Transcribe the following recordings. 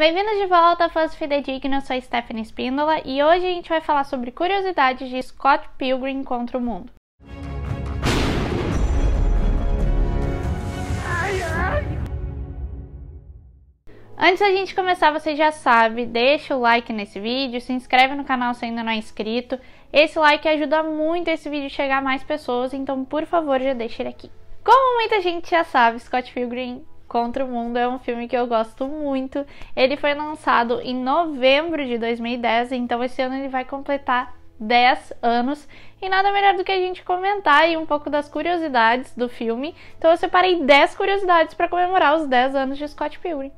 Bem-vindos de volta, fãs fidedignos, eu sou a Stephanie Spindola e hoje a gente vai falar sobre curiosidades de Scott Pilgrim contra o mundo. Antes da gente começar, você já sabe, deixa o like nesse vídeo, se inscreve no canal se ainda não é inscrito. Esse like ajuda muito esse vídeo chegar a mais pessoas, então por favor já deixa ele aqui. Como muita gente já sabe, Scott Pilgrim Contra o Mundo é um filme que eu gosto muito. Ele foi lançado em novembro de 2010, então esse ano ele vai completar 10 anos. E nada melhor do que a gente comentar aí um pouco das curiosidades do filme. Então eu separei 10 curiosidades para comemorar os 10 anos de Scott Pilgrim.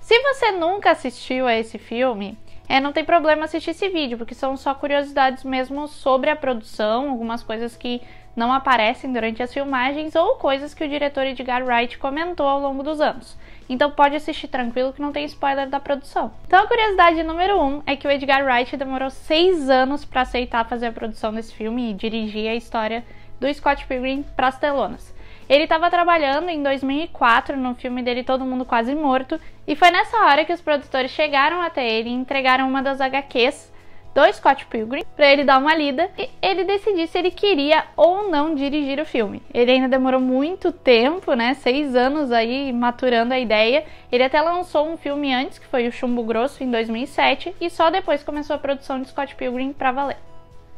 Se você nunca assistiu a esse filme, é, não tem problema assistir esse vídeo, porque são só curiosidades mesmo sobre a produção, algumas coisas que não aparecem durante as filmagens ou coisas que o diretor Edgar Wright comentou ao longo dos anos. Então pode assistir tranquilo que não tem spoiler da produção. Então a curiosidade número 1 um é que o Edgar Wright demorou seis anos para aceitar fazer a produção desse filme e dirigir a história do Scott Pilgrim para as telonas. Ele estava trabalhando em 2004 no filme dele Todo Mundo Quase Morto, e foi nessa hora que os produtores chegaram até ele e entregaram uma das HQs do Scott Pilgrim para ele dar uma lida e ele decidir se ele queria ou não dirigir o filme. Ele ainda demorou muito tempo, né? Seis anos aí maturando a ideia. Ele até lançou um filme antes, que foi o Chumbo Grosso, em 2007, e só depois começou a produção de Scott Pilgrim para valer.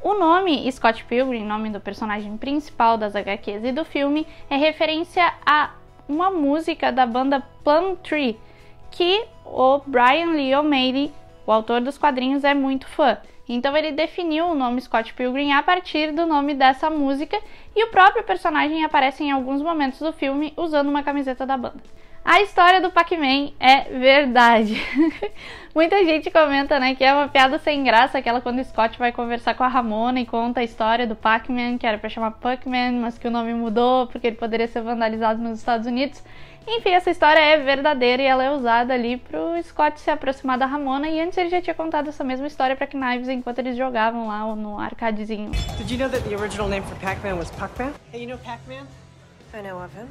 O nome Scott Pilgrim, nome do personagem principal das HQs e do filme, é referência a uma música da banda Plum Tree, que o Brian Lee O'Malley o autor dos quadrinhos é muito fã. Então ele definiu o nome Scott Pilgrim a partir do nome dessa música e o próprio personagem aparece em alguns momentos do filme usando uma camiseta da banda. A história do Pac-Man é verdade. Muita gente comenta, né, que é uma piada sem graça, aquela quando o Scott vai conversar com a Ramona e conta a história do Pac-Man, que era para chamar Pac-Man, mas que o nome mudou porque ele poderia ser vandalizado nos Estados Unidos. Enfim, essa história é verdadeira e ela é usada ali pro Scott se aproximar da Ramona. E antes ele já tinha contado essa mesma história pra Knives enquanto eles jogavam lá no arcadezinho. Did you know that the original name for Pac-Man was Pac-Man? Hey, you know Pac-Man? I know of him.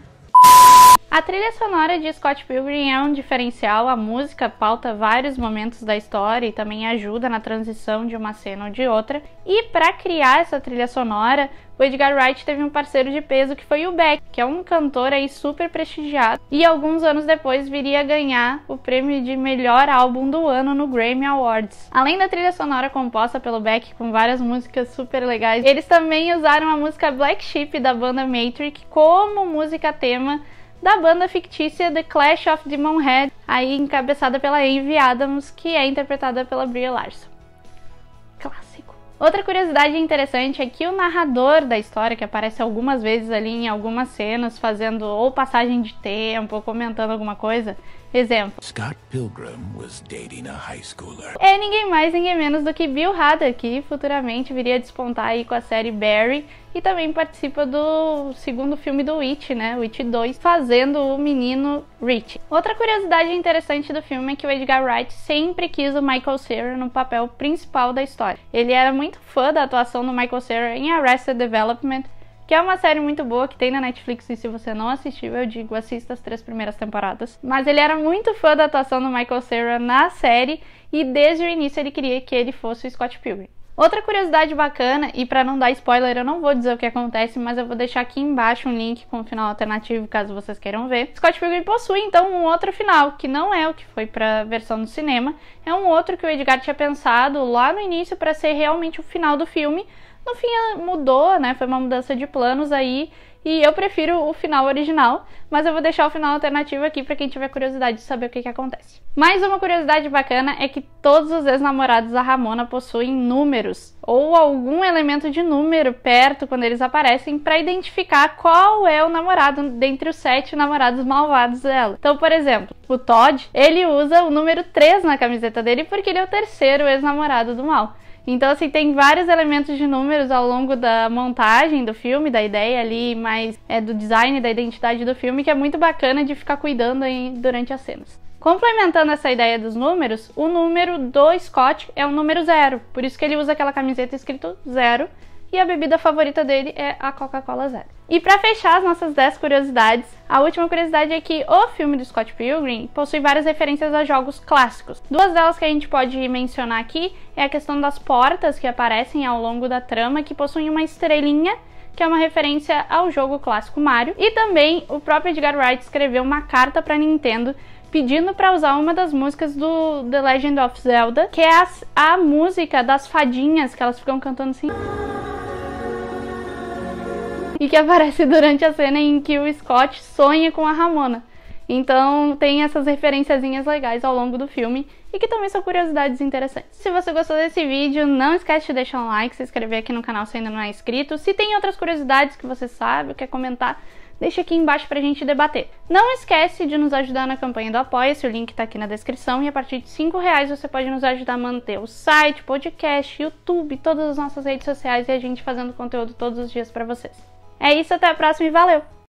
A trilha sonora de Scott Pilgrim é um diferencial, a música pauta vários momentos da história e também ajuda na transição de uma cena ou de outra. E para criar essa trilha sonora, o Edgar Wright teve um parceiro de peso que foi o Beck, que é um cantor aí super prestigiado e alguns anos depois viria a ganhar o prêmio de melhor álbum do ano no Grammy Awards. Além da trilha sonora composta pelo Beck com várias músicas super legais, eles também usaram a música Black Sheep da banda Matrix como música tema da banda fictícia The Clash of Demon Head, aí encabeçada pela Amy Adams, que é interpretada pela Brie Larson. Clássico. Outra curiosidade interessante é que o narrador da história, que aparece algumas vezes ali em algumas cenas, fazendo ou passagem de tempo, ou comentando alguma coisa, Exemplo. Scott Pilgrim was dating a high schooler. É ninguém mais, ninguém menos do que Bill Hader, que futuramente viria a despontar aí com a série Barry e também participa do segundo filme do Witch, né? Witch 2, fazendo o menino Rich. Outra curiosidade interessante do filme é que o Edgar Wright sempre quis o Michael Cera no papel principal da história. Ele era muito fã da atuação do Michael Cera em Arrested Development que é uma série muito boa que tem na Netflix e se você não assistiu, eu digo, assista as três primeiras temporadas. Mas ele era muito fã da atuação do Michael Cera na série e desde o início ele queria que ele fosse o Scott Pilgrim. Outra curiosidade bacana, e para não dar spoiler, eu não vou dizer o que acontece, mas eu vou deixar aqui embaixo um link com o final alternativo, caso vocês queiram ver. Scott Pilgrim possui então um outro final, que não é o que foi para a versão do cinema, é um outro que o Edgar tinha pensado lá no início para ser realmente o final do filme, no fim mudou, né? Foi uma mudança de planos aí. E eu prefiro o final original, mas eu vou deixar o final alternativo aqui para quem tiver curiosidade de saber o que, que acontece. Mais uma curiosidade bacana é que todos os ex-namorados da Ramona possuem números ou algum elemento de número perto quando eles aparecem para identificar qual é o namorado dentre os sete namorados malvados dela. Então, por exemplo, o Todd, ele usa o número 3 na camiseta dele porque ele é o terceiro ex-namorado do mal. Então, assim, tem vários elementos de números ao longo da montagem do filme, da ideia ali, mais é, do design, da identidade do filme, que é muito bacana de ficar cuidando aí durante as cenas. Complementando essa ideia dos números, o número do Scott é o número zero, por isso que ele usa aquela camiseta escrito zero, e a bebida favorita dele é a Coca-Cola Zero. E para fechar as nossas 10 curiosidades, a última curiosidade é que o filme do Scott Pilgrim possui várias referências a jogos clássicos. Duas delas que a gente pode mencionar aqui é a questão das portas que aparecem ao longo da trama, que possuem uma estrelinha que é uma referência ao jogo clássico Mario, e também o próprio Edgar Wright escreveu uma carta para Nintendo pedindo para usar uma das músicas do The Legend of Zelda, que é a, a música das fadinhas que elas ficam cantando assim e que aparece durante a cena em que o Scott sonha com a Ramona. Então tem essas referenciazinhas legais ao longo do filme e que também são curiosidades interessantes. Se você gostou desse vídeo, não esquece de deixar um like, se inscrever aqui no canal se ainda não é inscrito. Se tem outras curiosidades que você sabe ou quer comentar, deixa aqui embaixo pra gente debater. Não esquece de nos ajudar na campanha do Apoia-se, o link tá aqui na descrição e a partir de 5 reais você pode nos ajudar a manter o site, podcast, YouTube, todas as nossas redes sociais e a gente fazendo conteúdo todos os dias para vocês. É isso, até a próxima e valeu!